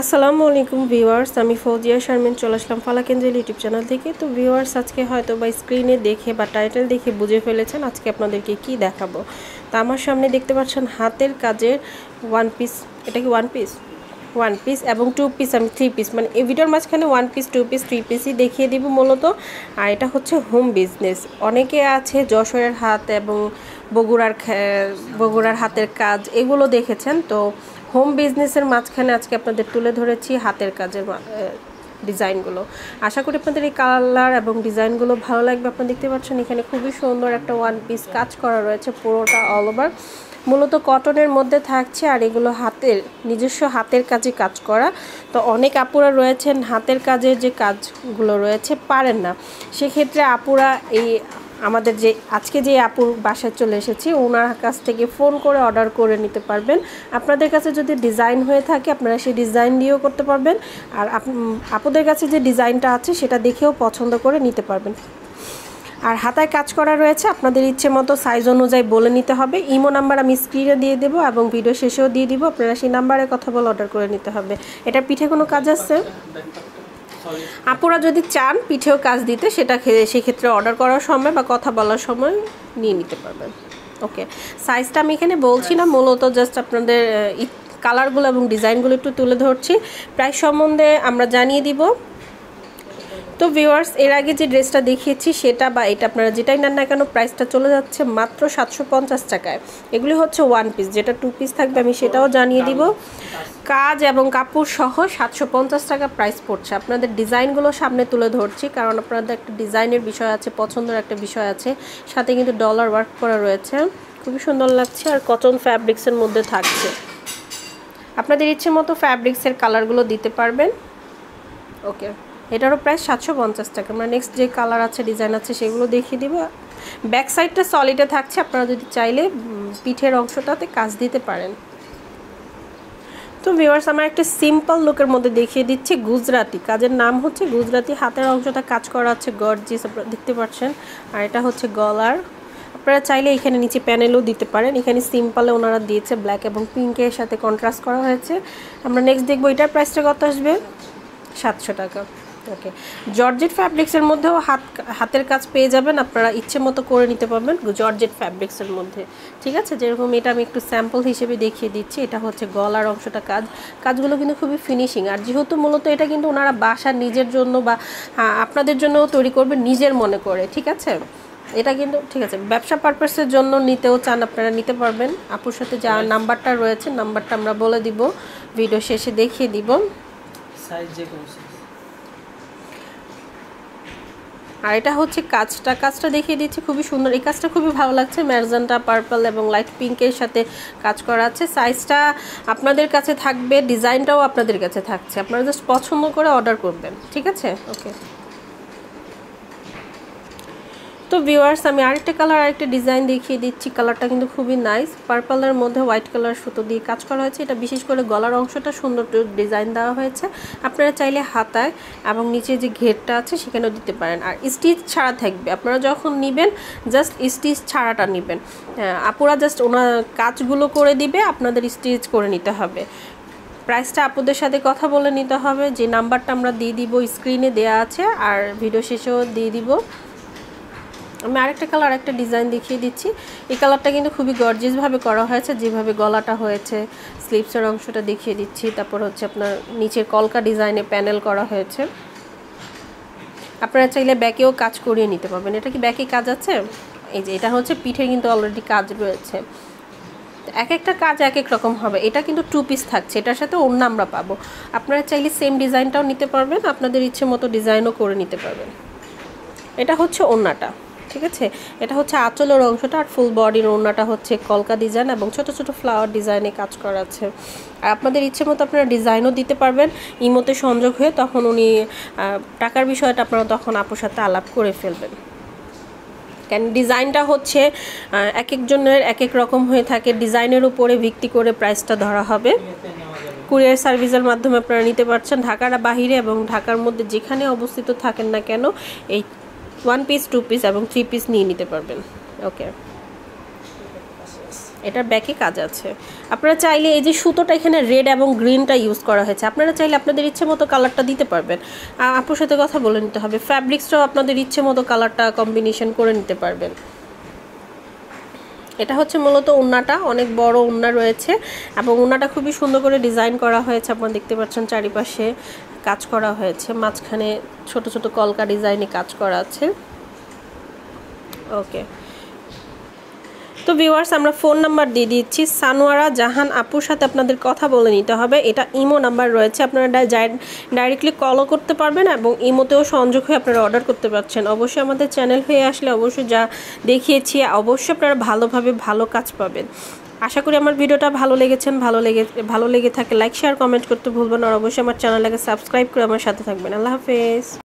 আসসালামু আলাইকুম ভিউয়ার্স, আমি ফৌজিয়া শারমিন চলে আসলাম ফালাকেন্দ্রের ইউটিউব চ্যানেল থেকে। তো ভিউয়ার্স, আজকে হয়তো বা স্ক্রিনে দেখে বা টাইটেল দেখে বুঝে ফেলেছেন আজকে আপনাদেরকে কি দেখাবো। তো আমার সামনে দেখতে পাচ্ছেন হাতের কাজের ওয়ান পিস এটা কি ওয়ান পিস ওয়ান পিস এবং টু পিস আমি থ্রি পিস মানে এই ভিডিওর মাঝখানে one piece two piece three পিসই দেখিয়ে দিব মূলত। আর এটা হচ্ছে হোম বিজনেস অনেকে আছে যশোরের হাত এবং বগুড়ার বগুড়ার হাতের কাজ, এগুলো দেখেছেন। তো হোম বিজনেসের মাঝখানে আজকে আপনাদের তুলে ধরেছি হাতের কাজের ডিজাইনগুলো। আশা করি আপনাদের এই কালার এবং ডিজাইনগুলো ভালো লাগবে। আপনারা দেখতে পাচ্ছেন এখানে খুবই সুন্দর একটা ওয়ান পিস কাজ করা রয়েছে পুরোটা অল ওভার মূলত কটনের মধ্যে থাকছে আর এগুলো হাতের, নিজস্ব হাতের কাজে কাজ করা। তো অনেক আপুরা রয়েছেন, হাতের কাজের যে কাজগুলো রয়েছে পারেন না। সেক্ষেত্রে আপুরা এই আমাদের যে, আজকে যে আপুর বাসায় চলে এসেছি ওনার কাছ থেকে ফোন করে অর্ডার করে নিতে পারবেন। আপনাদের কাছে যদি ডিজাইন হয়ে থাকে, আপনারা সেই ডিজাইন দিয়েও করতে পারবেন। আর আপুদের কাছে যে ডিজাইনটা আছে, সেটা দেখেও পছন্দ করে নিতে পারবেন। আর হাতায় কাজ করা রয়েছে, আপনাদের ইচ্ছে মতো সাইজ অনুযায়ী বলে নিতে হবে। ইমো নাম্বার আমি স্ক্রিনে দিয়ে দেবো এবং ভিডিও শেষেও দিয়ে দিব। আপনারা সেই নাম্বারে কথা বলে অর্ডার করে নিতে হবে। এটা পিঠে কোনো কাজ আছে? আপুরা যদি চান পিঠেও কাজ দিতে, সেটা সেক্ষেত্রে অর্ডার করার সময় বা কথা বলার সময় নিয়ে নিতে পারবেন। ওকে সাইজটা আমি এখানে বলছি না, মূলত জাস্ট আপনাদের কালারগুলো এবং ডিজাইনগুলো একটু তুলে ধরছি। প্রাইস সম্বন্ধে আমরা জানিয়ে দিব। তো ভিউয়ার্স এর আগে যে ড্রেসটা দেখিয়েছি, সেটা বা এটা আপনারা যেটাই নেন না কেন প্রাইসটা চলে যাচ্ছে মাত্র সাতশো পঞ্চাশ টাকায়। এগুলি হচ্ছে ওয়ান পিস যেটা টু পিস থাকবে, আমি সেটাও জানিয়ে দিব। কাজ এবং কাপড় সহ সাতশো পঞ্চাশ টাকা প্রাইস পড়ছে। আপনাদের ডিজাইনগুলো সামনে তুলে ধরছি, কারণ আপনাদের একটা ডিজাইনের বিষয় আছে, পছন্দের একটা বিষয় আছে। সাথে কিন্তু ডলার ওয়ার্ক করা রয়েছে। খুবই সুন্দর লাগছে, আর কটন ফ্যাব্রিক্সের মধ্যে থাকছে। আপনাদের ইচ্ছে মতো ফ্যাব্রিক্সের কালারগুলো দিতে পারবেন। ওকে এটারও প্রায় সাতশো পঞ্চাশ টাকা। আমরা নেক্সট যে কালার আছে ডিজাইন আছে, সেগুলো দেখিয়ে দিব। ব্যাক সাইডটা সলিডে থাকছে, আপনারা যদি চাইলে পিঠের অংশটাতে কাজ দিতে পারেন। তো ভিউয়ার্স আমার একটা সিম্পল লুকের মধ্যে দেখিয়ে দিচ্ছি গুজরাটি। কাজের নাম হচ্ছে গুজরাটি, হাতের অংশটা কাজ করা আছে গর্জিস আপনারা দেখতে পাচ্ছেন। আর এটা হচ্ছে গলার। আপনারা চাইলে এখানে নিচে প্যানেলও দিতে পারেন। এখানে সিম্পলে ওনারা দিয়েছে ব্ল্যাক এবং পিঙ্কের সাথে কন্ট্রাস্ট করা হয়েছে। আমরা নেক্সট দেখব, এটার প্রাইসটা কত আসবে? সাতশো টাকা। ওকে জর্জেট ফ্যাব্রিক্সের মধ্যেও হাত হাতের কাজ পেয়ে যাবেন আপনারা ইচ্ছে মতো করে নিতে পারবেন জর্জেট ফ্যাব্রিক্সের মধ্যে। ঠিক আছে? যেরকম এটা আমি একটু স্যাম্পল হিসেবে দেখিয়ে দিচ্ছি এটা হচ্ছে গলার অংশটা কাজ। কাজগুলো কিন্তু খুবই ফিনিশিং আর যেহেতু মূলত এটা কিন্তু ওনারা বাসা নিজের জন্য বা আপনাদের জন্য তৈরি করবে নিজের মনে করে ঠিক আছে? এটা কিন্তু ঠিক আছে ব্যবসা পারপাসের জন্য নিতেও চান আপনারা নিতে পারবেন। আপুর সাথে যা নাম্বারটা রয়েছে নাম্বারটা আমরা বলে দিব ভিডিও শেষে দেখিয়ে দিব। সাইজ যে আর এটা হচ্ছে কাজটা কাজটা দেখিয়ে দিচ্ছি, খুবই সুন্দর। এই কাজটা খুবই ভালো লাগছে। ম্যারজানটা পার্পল এবং লাইট পিঙ্কের সাথে কাজ করা আছে। সাইজটা আপনাদের কাছে থাকবে ডিজাইনটাও আপনাদের কাছে থাকছে। আপনারা জাস্ট পছন্দ করে অর্ডার করবেন। ঠিক আছে? ওকে তো ভিউয়ার্স আমি আরেকটা কালার আরেকটা ডিজাইন দেখিয়ে দিচ্ছি। কালারটা কিন্তু খুবই নাইস পার্পলের মধ্যে হোয়াইট কালার সুতো দিয়ে কাজ করা হয়েছে। এটা বিশেষ করে গলার অংশটা সুন্দর ডিজাইন দেওয়া হয়েছে। আপনারা চাইলে হাতায় এবং নিচে যে ঘেরটা আছে, সেখানেও দিতে পারেন। আর স্টিচ ছাড়া থাকবে। আপনারা যখন নেবেন জাস্ট স্টিচ ছাড়াটা নেবেন। আপুরা জাস্ট ওনার কাজগুলো করে দিবে, আপনাদের স্টিচ করে নিতে হবে। প্রাইসটা আপুদের সাথে কথা বলে নিতে হবে। যে নাম্বারটা আমরা দিয়ে দিব স্ক্রিনে দেওয়া আছে। আর ভিডিও শেষেও দিয়ে দিব। আমি আরেকটা কালার একটা ডিজাইন দেখিয়ে দিচ্ছি। এই কালারটা কিন্তু খুবই গর্জিয়াসভাবে করা হয়েছে, যেভাবে গলাটা হয়েছে স্লিপসের অংশটা দেখিয়ে দিচ্ছি। তারপর হচ্ছে আপনার নিচের কলকা ডিজাইনে প্যানেল করা হয়েছে। আপনারা চাইলে ব্যাকেও কাজ করিয়ে নিতে পারবেন। এটা কি ব্যাকে কাজ আছে? এই যে, এটা হচ্ছে পিঠে কিন্তু অলরেডি কাজ রয়েছে। এক একটা কাজ এক এক রকম হবে। এটা কিন্তু টু পিস থাকছে। এটার সাথে অন্য আমরা পাবো। আপনারা চাইলে সেম ডিজাইনটাও নিতে পারবেন। আপনাদের ইচ্ছে মতো ডিজাইনও করে নিতে পারবেন। এটা হচ্ছে ওন্নাটা ঠিক আছে? এটা হচ্ছে আঁচলের অংশটা আর ফুল বডির ওড়নাটা হচ্ছে কলকা ডিজাইন এবং ছোট ছোট ফ্লাওয়ার ডিজাইনে কাজ করা আছে। আর আপনাদের ইচ্ছে মতো আপনারা ডিজাইনও দিতে পারবেন। ইমোতে সংযোগ হয়ে তখন উনি টাকার বিষয়টা আপনারা তখন আপুর সাথে আলাপ করে ফেলবেন। কেন ডিজাইনটা হচ্ছে এক একজনের এক এক রকম হয়ে থাকে। ডিজাইনের উপরে ভিত্তি করে প্রাইসটা ধরা হবে। কুরিয়ার সার্ভিসের মাধ্যমে আপনারা নিতে পারছেন। ঢাকার বাহিরে এবং ঢাকার মধ্যে যেখানে অবস্থিত থাকেন না কেন, এই ওয়ান পিস টু পিস এবং থ্রি পিস নিয়ে নিতে পারবেন। ওকে এটার ব্যাকে কাজ আছে। আপনারা চাইলে এই যে সুতোটা এখানে রেড এবং গ্রিনটা ইউজ করা হয়েছে, আপনারা চাইলে আপনাদের ইচ্ছে মতো কালারটা দিতে পারবেন। আপুর সাথে কথা বলে নিতে হবে। ফ্যাব্রিক্সটাও আপনাদের ইচ্ছে মতো কালারটা কম্বিনেশন করে নিতে পারবেন। এটা হচ্ছে মূলত উন্নাটা অনেক বড় উন্না রয়েছে এবং উন্নাটা খুবই সুন্দর করে ডিজাইন করা হয়েছে, আপনারা দেখতে পাচ্ছেন চারিপাশে। কাজ করা হয়েছে। মাঝখানে ছোট ছোট কলকা ডিজাইনে কাজ করা আছে। ওকে তো ভিউয়ার্স আমরা ফোন নাম্বার দিয়ে দিচ্ছি। সানোয়ারা জাহান আপুর সাথে আপনাদের কথা বলে নিতে হবে। এটা ইমো নাম্বার রয়েছে। আপনারা ডাইরেক্টলি কলও করতে পারবেন এবং ইমোতেও সংযোগ হয়ে আপনারা অর্ডার করতে পারছেন। অবশ্যই আমাদের চ্যানেল হয়ে আসলে অবশ্যই যা দেখিয়েছি, অবশ্যই আপনারা ভালোভাবে ভালো কাজ পাবেন। আশা করি আমার ভিডিওটা ভালো লেগেছেন, ভালো লেগে ভালো লেগে থাকে লাইক শেয়ার কমেন্ট করতে ভুলবেন আর অবশ্যই আমার চ্যানেলটাকে সাবস্ক্রাইব করে আমার সাথে থাকবেন। আল্লাহ হাফেজ।